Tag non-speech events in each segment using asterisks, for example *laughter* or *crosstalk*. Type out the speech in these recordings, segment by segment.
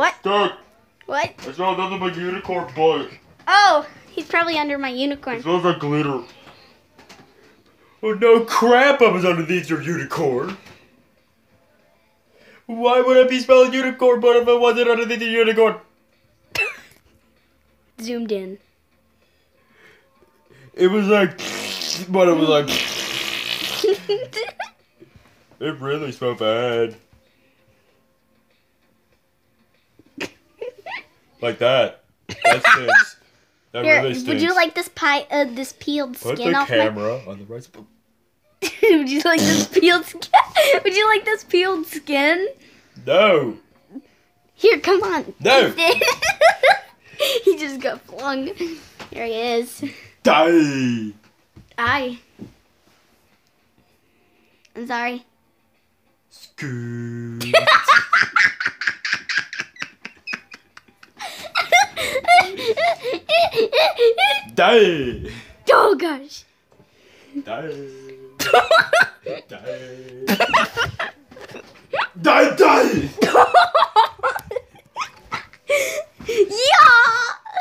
What? Stuck. What? I saw another my unicorn butt. Oh, he's probably under my It unicorn. smells like glitter. Oh no crap, I was underneath your unicorn. Why would I be smelling unicorn butt if I wasn't underneath the unicorn? *laughs* Zoomed in. It was like, but it was like, *laughs* it really smelled bad. Like that. That *laughs* stinks. That Here, really would you like this pie? Uh, this peeled Put skin the off camera on the spot. *laughs* would you like this peeled skin? *laughs* would you like this peeled skin? No. Here, come on. No. he just got flung. Here he is. Die. I. I'm sorry. Scoot. Die. oh gosh. Die. Die. Die, die. yeah.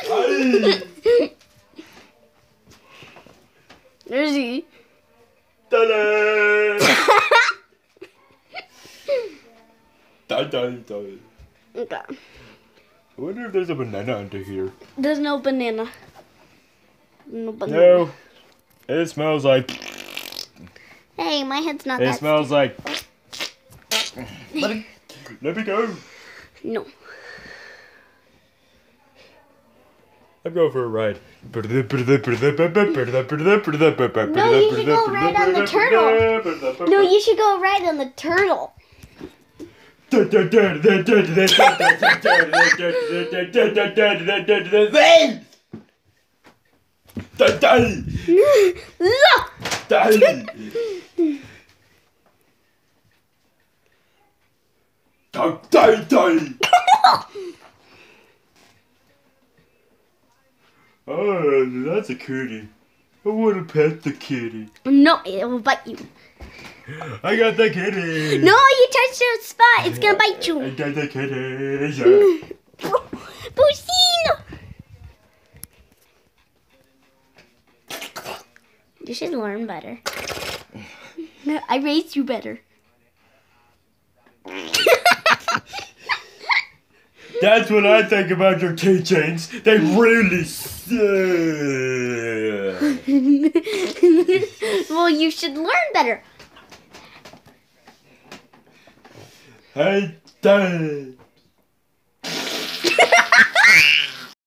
Die. There's he. Die. Die, die, die. Okay. I wonder if there's a banana under here. There's no banana. No banana. No. It smells like. Hey, my head's not It that. smells like. Let *laughs* me, let me go. No. I'm going for a ride. No, you should go ride on the turtle. *laughs* No, you should go ride on the turtle. Oh, that's a kitty. I want to pet the kitty. No, it will bite you. I got the kitty. No, you touched the spot. It's gonna bite you. I got the kitty. Yeah. You should learn better. I raised you better. That's what I think about your keychains. They really suck. *laughs* well, you should learn better. Hey, dad.